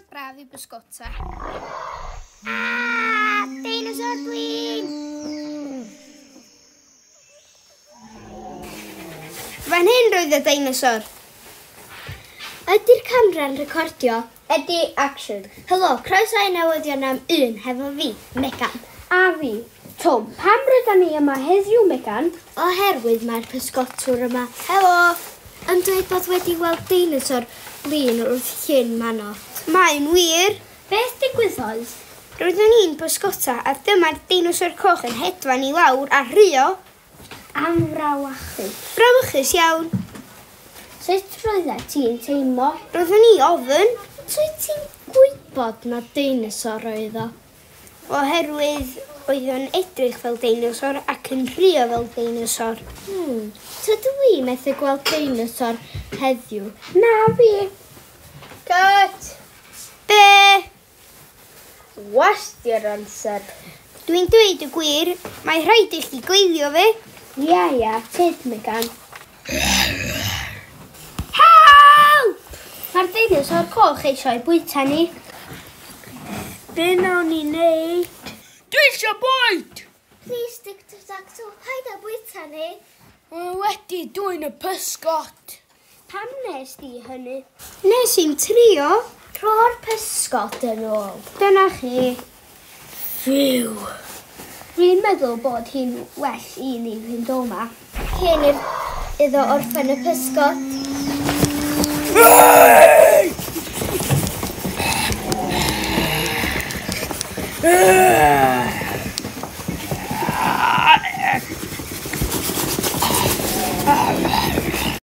ar braf i bysgota. Ah, dinosaur dwi'n! Fan hyn roedd y dinosaur. Ydy'r camera'n recordio? Ydy action. Helo, croeso i newyddion am un hefo fi, Megan. A fi, Tom, pam rydyn ni yma heddiw, Megan? Oherwydd mae'r pysgotwr yma. Helo! Yn dweud bod wedi weld dinosaur blin wrth llun manot. Mae'n wir! Beth digwyddodd? Roeddwn i'n bysgota a dyma'r dinosaur coch yn hedfan i lawr a rhio. Am frawachus. Frawachus iawn. Sut roeddet ti'n teimlo? Roeddwn i ofyn. Sut ti'n gwybod na dinosaur oedd o? oherwydd oedd o'n edrych fel deinosor ac yn rhio fel deinosor. Hmm. Tydw i methu gweld deinosor heddiw. Na fi. Cut! Be? Wastio'r amser. Dwi'n dweud y gwir, mae rhaid i chi gweithio fi. Ia, ia, tyd me gan. Help! Mae'r deinosor coch eisiau bwyta ni be nawn ni wneud? Dwi eisiau bwyd! Please Dick to dacto. Paid â bwyta ni. Mae wedi dwi'n y pysgot. Pam nes di hynny? Nes i'n trio. Tro'r pysgot yn ôl. Dyna chi. Fyw. Fi'n meddwl bod hi'n well i ni fynd o ma. Cyn iddo orffen y pysgot. Ah!